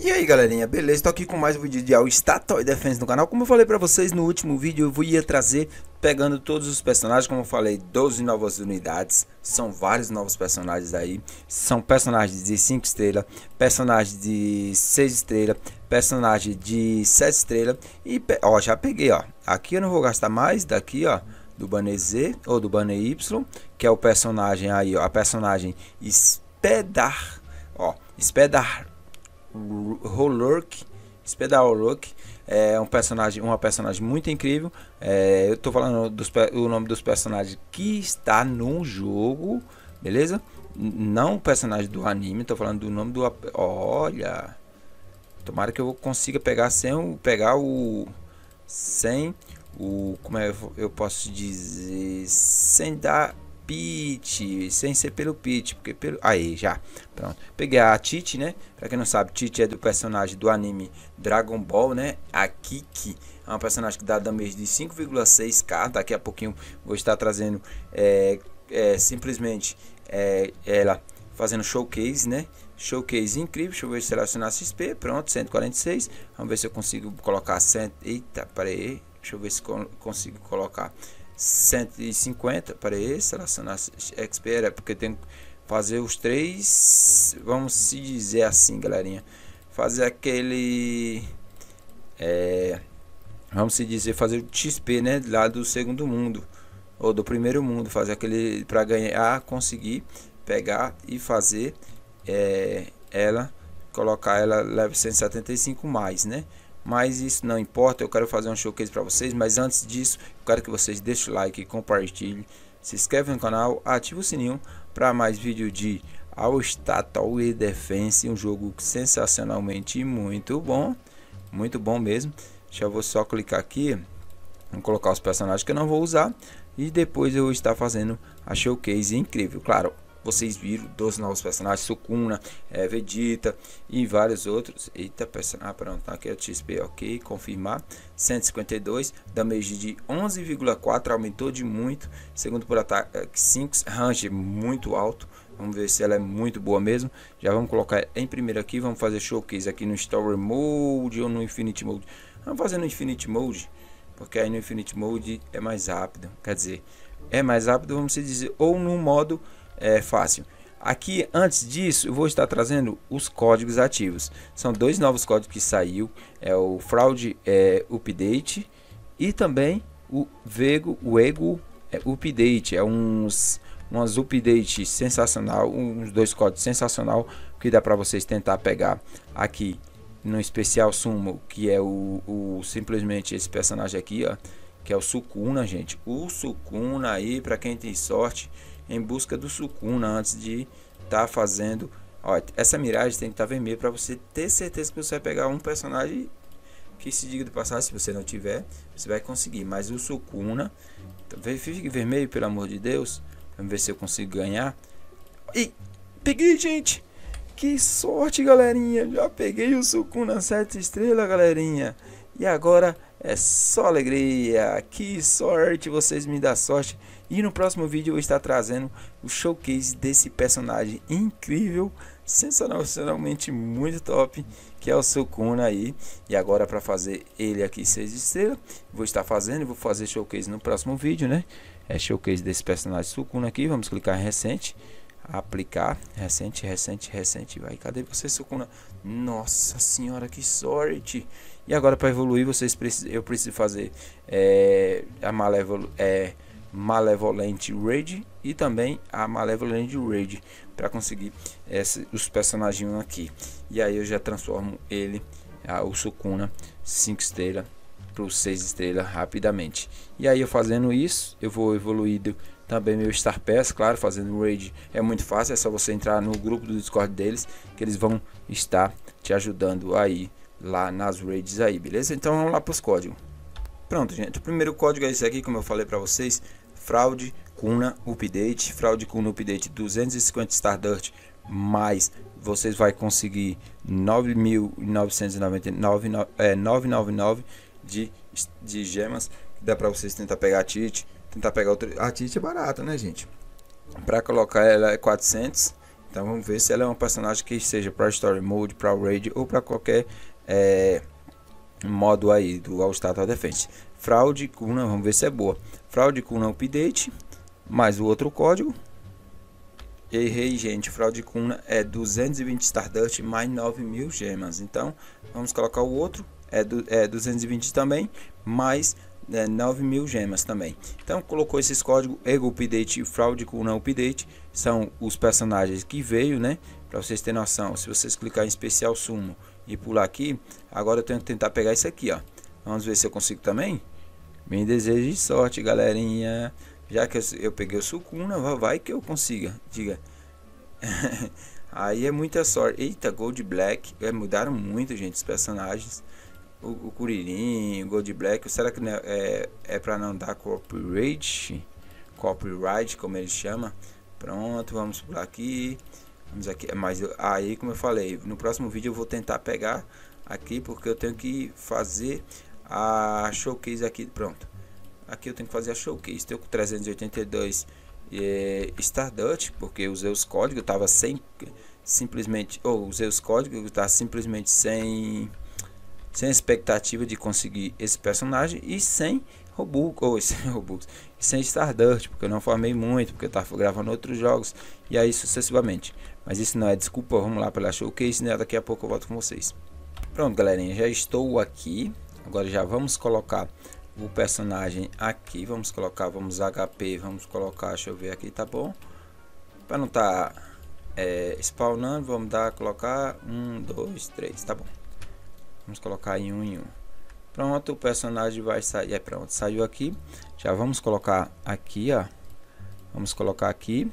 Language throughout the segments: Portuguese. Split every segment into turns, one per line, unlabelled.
E aí galerinha, beleza? Estou aqui com mais um vídeo de All Star Defense no canal. Como eu falei pra vocês no último vídeo, eu ia trazer pegando todos os personagens Como eu falei, 12 novas unidades. São vários novos personagens aí. São personagens de 5 estrelas Personagens de 6 estrelas Personagem de 7 estrelas E, ó, já peguei, ó. Aqui eu não vou gastar mais, daqui, ó Do banner Z, ou do banner Y Que é o personagem aí, ó A personagem Spedar Ó, Spedar Holurk, Spedal Holurk, é um personagem, uma personagem muito incrível. É, eu estou falando dos, o nome dos personagens que está no jogo, beleza? Não o personagem do anime, estou falando do nome do. Olha, tomara que eu consiga pegar sem o pegar o sem o como é eu posso dizer sem dar Peach, sem ser pelo Peach, porque pelo aí já. Pronto. Peguei a Tite, né? Para quem não sabe, Tite é do personagem do anime Dragon Ball, né? A Kiki é uma personagem que dá damage de 5,6k. Daqui a pouquinho vou estar trazendo é, é, simplesmente é, ela fazendo showcase, né? Showcase incrível. Deixa eu ver se selecionar XP. Pronto, 146. Vamos ver se eu consigo colocar 100. Eita, peraí. Deixa eu ver se consigo colocar 150 para esse selecionar expert é porque tem que fazer os três vamos se dizer assim galerinha. Fazer aquele é, vamos se dizer fazer o XP né lá do segundo mundo ou do primeiro mundo fazer aquele para ganhar conseguir pegar e fazer é, ela colocar ela leve 175 mais né mas isso não importa, eu quero fazer um showcase para vocês, mas antes disso, eu quero que vocês deixem o like, compartilhem, se inscrevem no canal, ative o sininho para mais vídeo de All Star Tower Defense, um jogo sensacionalmente muito bom, muito bom mesmo. Já vou só clicar aqui, vou colocar os personagens que eu não vou usar e depois eu vou estar fazendo a showcase incrível, claro vocês viram 12 novos personagens, Sukuna, é, Vegeta e vários outros. Eita, personagem, ah, pronto, tá aqui é o XP, ok, confirmar. 152, damage de 11,4, aumentou de muito. Segundo por ataque 5, range muito alto. Vamos ver se ela é muito boa mesmo. Já vamos colocar em primeiro aqui, vamos fazer showcase aqui no Story Mode ou no Infinite Mode. Vamos fazer no Infinite Mode, porque aí no Infinite Mode é mais rápido. Quer dizer, é mais rápido, vamos dizer, ou no modo é fácil. Aqui, antes disso, eu vou estar trazendo os códigos ativos. São dois novos códigos que saiu, é o Fraud é, Update e também o Vego, o Ego é, Update. É uns umas update sensacional, uns dois códigos sensacional que dá para vocês tentar pegar aqui no especial sumo, que é o, o simplesmente esse personagem aqui, ó, que é o Sukuna, gente. O Sukuna aí para quem tem sorte em busca do Sukuna antes de estar tá fazendo. Ó, essa miragem tem que estar tá vermelha para você ter certeza que você vai pegar um personagem que se diga de passar. Se você não tiver, você vai conseguir. Mas o Sukuna, fique vermelho pelo amor de Deus. Vamos ver se eu consigo ganhar. E peguei, gente. Que sorte, galerinha. Já peguei o Sukuna 7 estrelas, galerinha. E agora é só alegria. Que sorte, vocês me dão sorte. E no próximo vídeo eu vou estar trazendo o showcase desse personagem incrível, sensacionalmente muito top, que é o Sukuna aí. E agora para fazer ele aqui 6 estrelas, vou estar fazendo, vou fazer showcase no próximo vídeo, né? É showcase desse personagem Sukuna aqui, vamos clicar em recente, aplicar, recente, recente, recente, vai. Cadê você Sukuna? Nossa senhora, que sorte! E agora para evoluir, vocês precisam, eu preciso fazer é, a Malévolo, é Malevolent Raid e também a Malevolent Raid para conseguir esse, os personagens aqui. E aí eu já transformo ele, a, o Sukuna, 5 estrelas para 6 estrelas rapidamente. E aí eu fazendo isso, eu vou evoluindo também meu Star Pass, claro, fazendo raid é muito fácil, é só você entrar no grupo do Discord deles, que eles vão estar te ajudando aí lá nas raids aí, beleza? Então vamos lá para os códigos. Pronto, gente. O primeiro código é esse aqui, como eu falei para vocês. Fraude Cuna Update. Fraude Cuna Update 250 Stardust. Mais vocês vai conseguir 9.999 é, 999 de, de gemas. Dá para vocês tentar pegar a Tite. Tentar pegar outra. A Tite é barata, né, gente? Para colocar ela é 400 Então vamos ver se ela é uma personagem que seja para Story Mode, para Raid ou para qualquer é, modo aí do All Star Defense. Fraude Kuna, vamos ver se é boa. Fraude Kuna Update, mais o outro código. Errei, gente. Fraude Kuna é 220 Stardust mais 9 mil gemas. Então, vamos colocar o outro. É, do, é 220 também, mais é, 9 mil gemas também. Então, colocou esses códigos Ego Update e Fraude Kuna Update. São os personagens que veio, né? Para vocês terem noção. Se vocês clicar em especial sumo e pular aqui, agora eu tenho que tentar pegar isso aqui, ó. Vamos ver se eu consigo também. Me desejo de sorte, galerinha. Já que eu, eu peguei o Sukuna, vai que eu consiga. Diga. Aí é muita sorte. Eita, Gold Black. É, mudaram muito, gente, os personagens. O, o Kuririn, o Gold Black. Será que é, é, é pra não dar copyright? Copyright, como ele chama. Pronto, vamos por aqui. Vamos aqui. Mas aí, como eu falei, no próximo vídeo eu vou tentar pegar aqui. Porque eu tenho que fazer a showcase aqui. Pronto aqui eu tenho que fazer a showcase. Tenho com 382 é, Stardust, porque usei os códigos, tava sem simplesmente, ou usei os códigos, tá simplesmente sem sem expectativa de conseguir esse personagem e sem Robux, ou sem Robux, sem Stardust, porque eu não formei muito, porque eu tava gravando outros jogos e aí sucessivamente. Mas isso não é desculpa, vamos lá pela showcase, né? Daqui a pouco eu volto com vocês. Pronto, galerinha, já estou aqui. Agora já vamos colocar o personagem aqui. Vamos colocar, vamos HP, vamos colocar, deixa eu ver aqui, tá bom? Para não estar tá, é, spawnando, vamos dar, colocar um, dois, três, tá bom? Vamos colocar em um em um. Pronto, o personagem vai sair, é pronto, saiu aqui. Já vamos colocar aqui, ó. Vamos colocar aqui.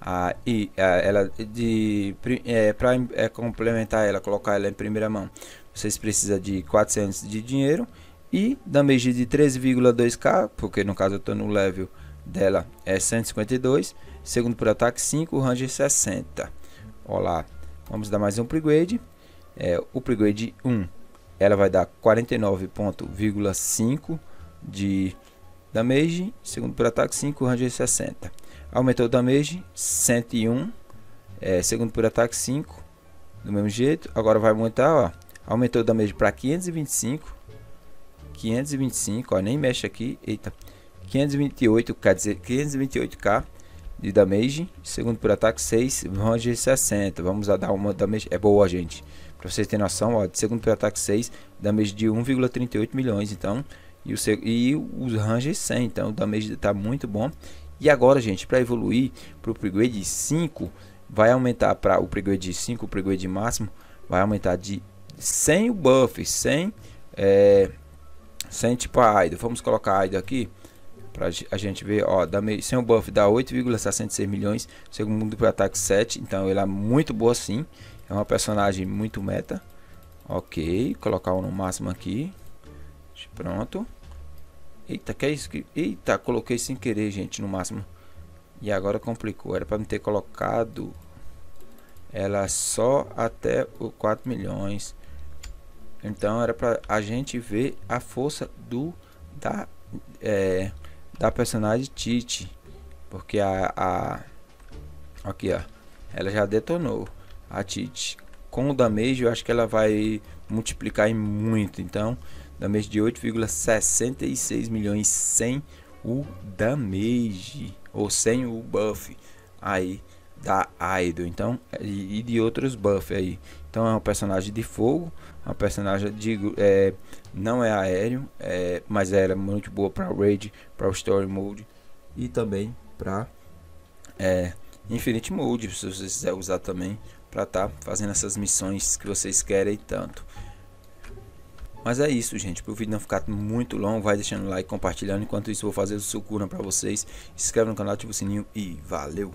Ah, e ela de é, para é, complementar ela, colocar ela em primeira mão. Vocês precisam de 400 de dinheiro e damage de 13,2k, porque no caso eu estou no level dela é 152, segundo por ataque 5, range 60. Olá, vamos dar mais um upgrade. É, o upgrade 1, ela vai dar 49,5 de damage, segundo por ataque 5, range 60. Aumentou o damage 101, é, segundo por ataque 5, do mesmo jeito. Agora vai aumentar, ó, aumentou o damage para 525 525, ó, nem mexe aqui, eita, 528, quer dizer, 528k de damage, segundo por ataque 6, range 60, vamos dar uma damage, é boa gente, para vocês terem noção, ó, de segundo ataque 6, damage de 1,38 milhões, então, e o, e o range 100, então o damage está muito bom, e agora gente, para evoluir para o upgrade 5, vai aumentar para o upgrade 5, o upgrade máximo, vai aumentar de 100 o buff, 100 é, sem tipo a AIDA. Vamos colocar a AIDA aqui para a gente ver, ó, dá meio, sem o buff dá 8,66 milhões, segundo para ataque 7, então ele é muito boa sim. É uma personagem muito meta. OK, colocar no máximo aqui. Pronto. Eita, que é isso que Eita, coloquei sem querer, gente, no máximo. E agora complicou. Era para me ter colocado ela só até o 4 milhões. Então era para a gente ver a força do da é, da personagem Tite, porque a, a aqui ó, ela já detonou a Tite. Com o damage eu acho que ela vai multiplicar em muito, então damage de 8,66 milhões sem o damage ou sem o buff aí da Idol, então e, de outros buffs aí. Então é um personagem de fogo, uma personagem digo é, não é aéreo, é, mas ela é muito boa para raid, para o story mode e também para é, infinite mode, se você quiser usar também para estar tá fazendo essas missões que vocês querem tanto. Mas é isso, gente. Para o vídeo não ficar muito longo, vai deixando like, compartilhando. Enquanto isso, vou fazer o Sukuna para vocês. Se inscreve no canal, ativa o sininho e valeu!